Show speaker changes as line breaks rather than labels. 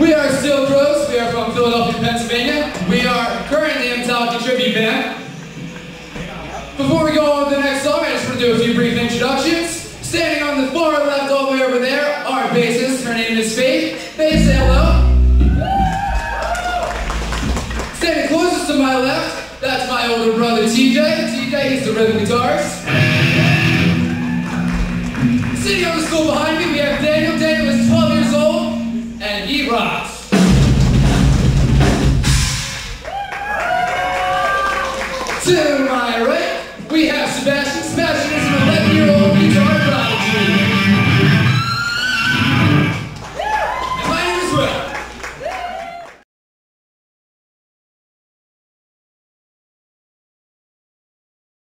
We are Steel Crows. We are from Philadelphia, Pennsylvania. We are currently in Metallica tribute band. Before we go on to the next song, I just want to do a few brief introductions. Standing on the far left, all the way over there, our bassist. Her name is Faith. Faith, say hello. Standing closest to my left, that's my older brother TJ. TJ is the rhythm guitarist. Sitting on the stool behind me, we have Daniel. Daniel is 12 rocks.